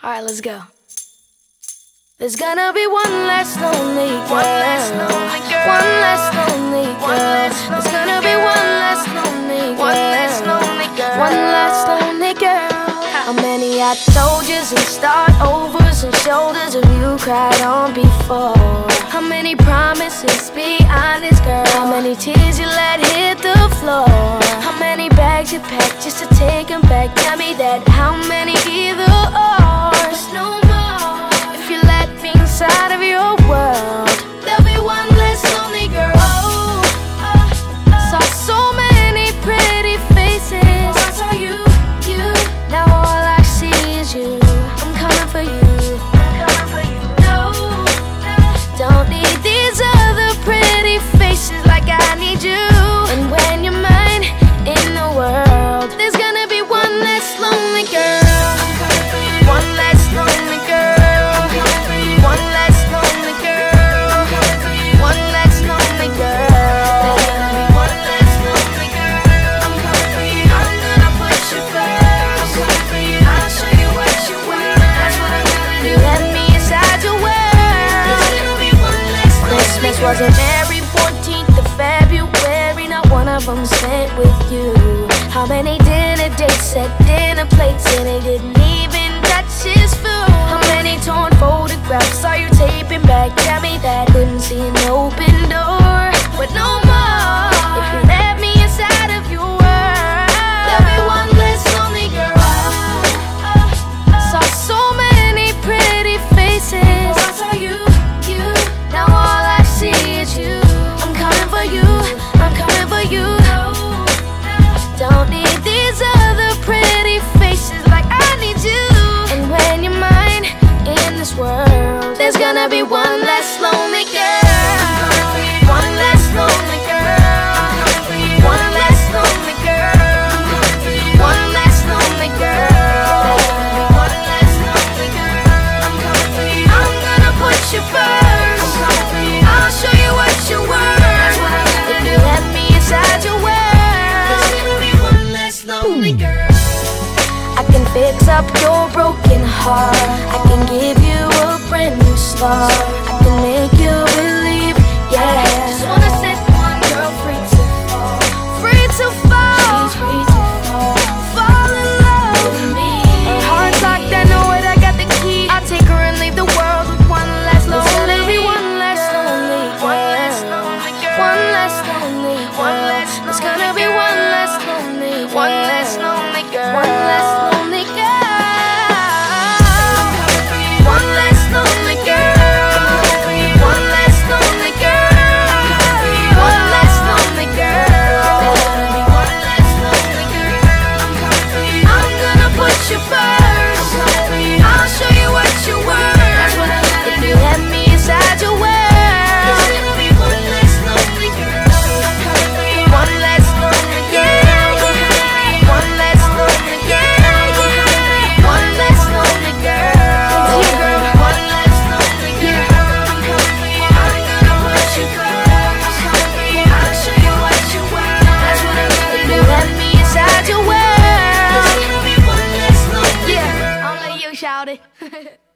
Alright, let's go. There's gonna be one less lonely girl. One less lonely girl. One less lonely girl. There's gonna be one less lonely girl. One less lonely girl. One less lonely girl. How many I told soldiers and start overs and shoulders have you cried on before? How many promises? Be honest, girl. How many tears you let hit the floor? How many bags you packed just to take them back? Tell me that. How wasn't every 14th of February, one of them spent with you. How many dinner dates at dinner plates and they didn't gonna be one less lonely girl. One less lonely girl. One less lonely girl. One less lonely girl. One less lonely girl. I'm gonna put you first. I'll show you what you're worth. If you let me inside your world, there's gonna be one less lonely girl. I can fix up your broken heart. I can give you a brand new start. I can make you believe, yeah. Just wanna set one girl free to fall, free to fall. She's free to fall, fall in love with me. Heart's locked, I know it. I got the key. I'll take her and leave the world with one less lonely. There's gonna be one less lonely, one less lonely girl. One less lonely, one less. There's gonna be one less lonely, one less lonely girl. One less inside